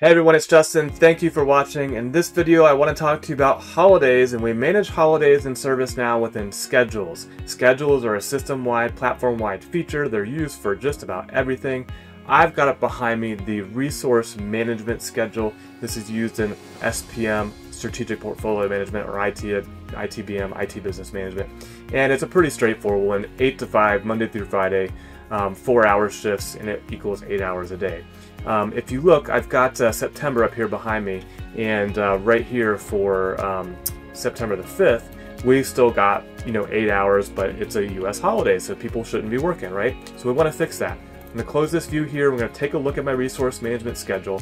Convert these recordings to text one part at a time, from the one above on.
Hey everyone, it's Justin. Thank you for watching. In this video, I want to talk to you about holidays, and we manage holidays in ServiceNow within schedules. Schedules are a system-wide, platform-wide feature. They're used for just about everything. I've got it behind me, the Resource Management Schedule. This is used in SPM, Strategic Portfolio Management, or IT, ITBM, IT Business Management. And it's a pretty straightforward one, 8 to 5, Monday through Friday, um, 4-hour shifts, and it equals 8 hours a day. Um, if you look, I've got uh, September up here behind me, and uh, right here for um, September the 5th, we've still got, you know, eight hours, but it's a US holiday, so people shouldn't be working, right? So we want to fix that. I'm going to close this view here. We're going to take a look at my resource management schedule.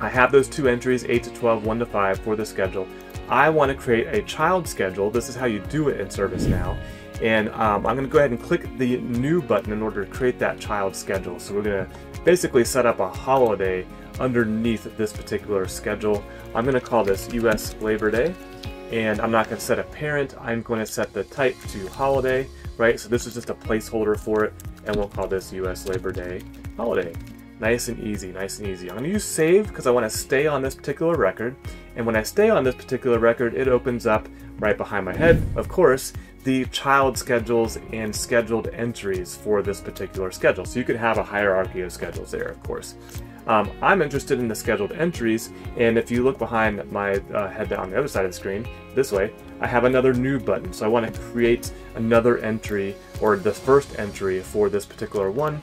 I have those two entries, 8 to 12, 1 to 5 for the schedule. I want to create a child schedule. This is how you do it in ServiceNow. And um, I'm going to go ahead and click the new button in order to create that child schedule. So we're going to basically set up a holiday underneath this particular schedule. I'm going to call this US Labor Day. And I'm not going to set a parent. I'm going to set the type to holiday, right? So this is just a placeholder for it. And we'll call this US Labor Day holiday. Nice and easy, nice and easy. I'm to use save because I want to stay on this particular record. And when I stay on this particular record, it opens up right behind my head, of course, the child schedules and scheduled entries for this particular schedule. So you could have a hierarchy of schedules there, of course. Um, I'm interested in the scheduled entries, and if you look behind my uh, head on the other side of the screen, this way, I have another new button. So I want to create another entry, or the first entry for this particular one.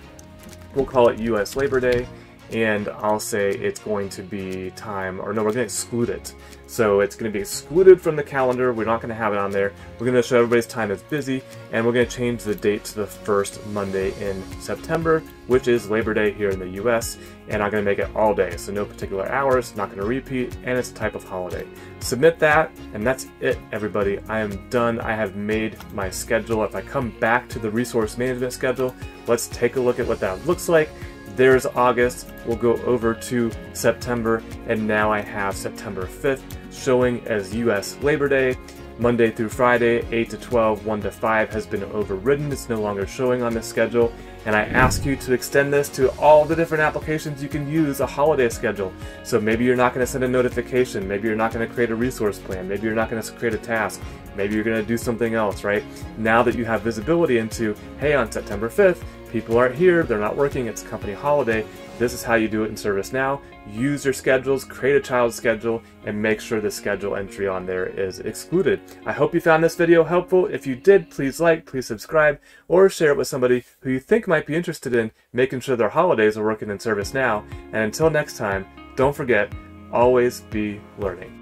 We'll call it US Labor Day, and I'll say it's going to be time, or no, we're going to exclude it. So it's going to be excluded from the calendar. We're not going to have it on there. We're going to show everybody's time is busy, and we're going to change the date to the first Monday in September, which is Labor Day here in the US, and I'm going to make it all day, so no particular hours, not going to repeat, and it's a type of holiday. Submit that, and that's it, everybody. I am done. I have made my schedule. If I come back to the resource management schedule, let's take a look at what that looks like. There's August, we'll go over to September, and now I have September 5th showing as US Labor Day. Monday through Friday, 8 to 12, 1 to 5 has been overridden. It's no longer showing on the schedule. And I ask you to extend this to all the different applications you can use a holiday schedule. So maybe you're not going to send a notification. Maybe you're not going to create a resource plan. Maybe you're not going to create a task. Maybe you're going to do something else, right? Now that you have visibility into, hey, on September 5th, people aren't here, they're not working, it's company holiday. This is how you do it in ServiceNow. Use your schedules, create a child schedule, and make sure the schedule entry on there is excluded. I hope you found this video helpful. If you did, please like, please subscribe, or share it with somebody who you think might be interested in making sure their holidays are working in ServiceNow. And until next time, don't forget, always be learning.